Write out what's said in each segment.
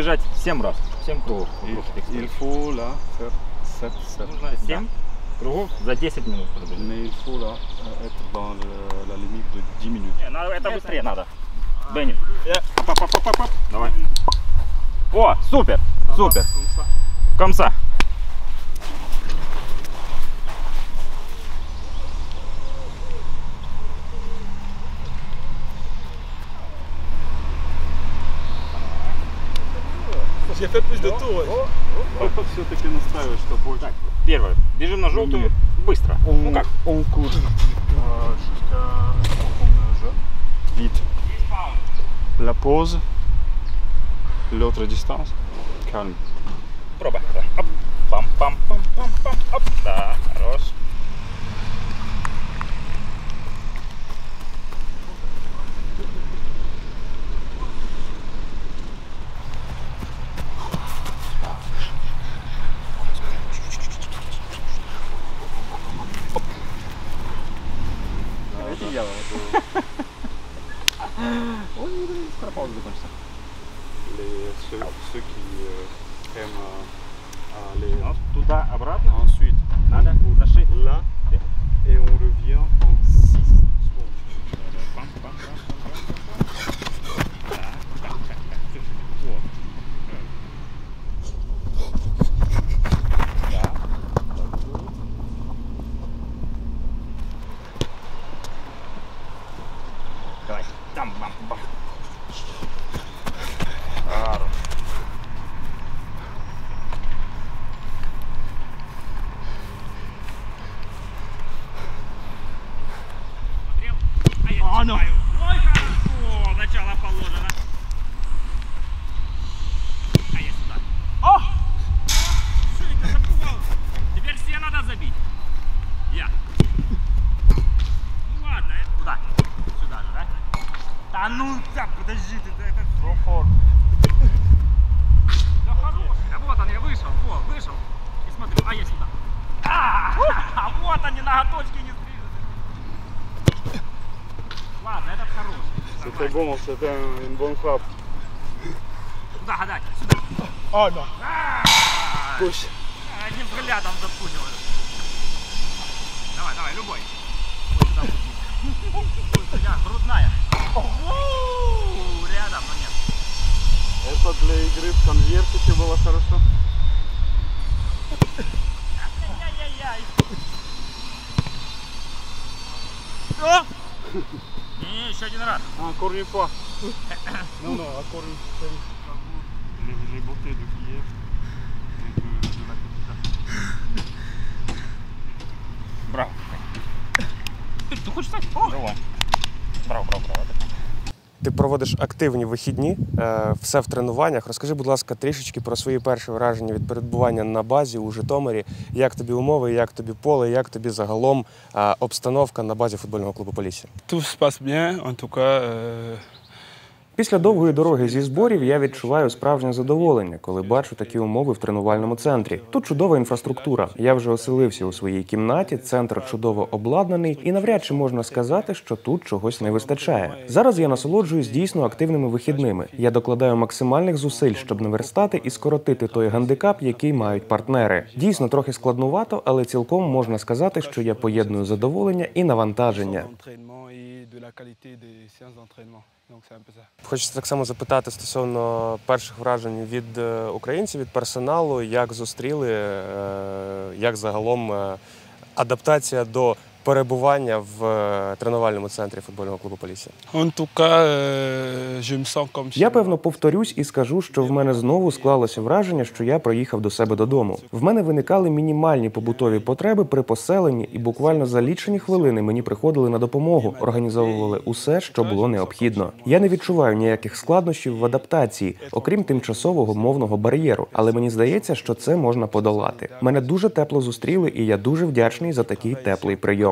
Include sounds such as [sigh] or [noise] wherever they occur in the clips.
бежать 7 раз. 7 кругов. Il, il faut là faire 7, 7. Нужно 7 кругов за 10 минут пробежать. Mais il faut là être dans le- la limite de 10 minutes. Не, надо, это быстрее надо. Бенни. Оп, оп, оп, оп, оп, оп. Давай. О, супер, супер. Comme ça. Я опять плюс до того. Все-таки настаиваю, что больше. Так, первое. Бежим на желтую быстро. Он, ну как? Он курс. Jusqu'à Vite. La pause. L'autre distance. Calme. Проба. Оп. Пам-пам-пам-пам-пам. Оп. Да, хорош. пам, пам, пам. Оп. Да, хорош. Скоро пауза закончится. Les, ceux, ceux qui euh, aiment euh, aller Вот туда, обратно. ensuite Надо за 6. là et on revient en 6 Ну, да, подожди ты, да это... Да хорош. А вот он, я вышел, во, вышел. И смотрю, а я сюда. А, [laughs] а вот они, ноготочки не стрижены. Ладно, этот хороший. Un- une bonne frappe. Куда гадать? Сюда. А, Gauche. Одним взглядом запугивал. Давай, давай, любой. Вот сюда для игры в конвертике было хорошо. Что? Не, еще один раз. А, корни по. Ну-ну, а корни. Ти проводиш активні вихідні, е, все в тренуваннях. Розкажи, будь ласка, трішечки про свої перші враження від перебування на базі у Житомирі. Як тобі умови, як тобі поле, як тобі загалом е, обстановка на базі футбольного клубу Полісся? Tout se passe bien, en. Після довгої дороги зі зборів я відчуваю справжнє задоволення, коли бачу такі умови в тренувальному центрі. Тут чудова інфраструктура. Я вже оселився у своїй кімнаті. Центр чудово обладнаний, і навряд чи можна сказати, що тут чогось не вистачає. Зараз я насолоджуюсь дійсно активними вихідними. Я докладаю максимальних зусиль, щоб наверстати і скоротити той гандикап, який мають партнери. Дійсно трохи складнувато, але цілком можна сказати, що я поєдную задоволення і навантаження. Peu ça. Хочеться так само запитати стосовно перших вражень від е, українців, від персоналу, як зустріли, е, як загалом е, адаптація до перебування в е, тренувальному центрі футбольного клубу Полісся. Chez Я певно повторюсь і скажу, що в мене знову склалося враження, що я проїхав до себе додому. В мене виникали мінімальні побутові потреби при поселенні, і буквально за лічені хвилини мені приходили на допомогу, організовували усе, що було необхідно. Я не відчуваю ніяких складнощів в адаптації, окрім тимчасового мовного бар'єру. Але мені здається, що це можна подолати. Мене дуже тепло зустріли, і я дуже вдячний за такий теплий прийом.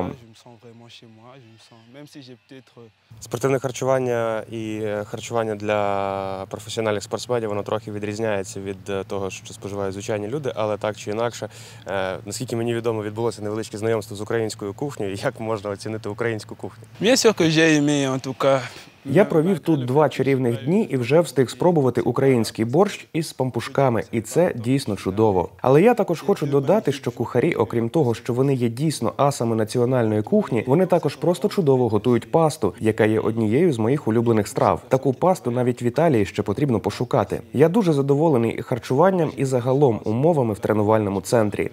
Peut-être euh, Спортивне харчування і харчування для професіональних спортсменів воно трохи відрізняється від е, того, що споживають звичайні люди, але так чи інакше, е, наскільки мені відомо, відбулося невеличке знайомство з українською кухнею. Як можна оцінити українську кухню? Bien sûr que j'ai Я провів тут два чарівних дні і вже встиг спробувати український борщ із пампушками, і це дійсно чудово. Але я також хочу додати, що кухарі, окрім того, що вони є дійсно асами національної кухні, вони також просто чудово готують пасту, яка є однією з моїх улюблених страв. Таку пасту навіть в Італії ще потрібно пошукати. Я дуже задоволений і харчуванням, і загалом умовами в тренувальному центрі.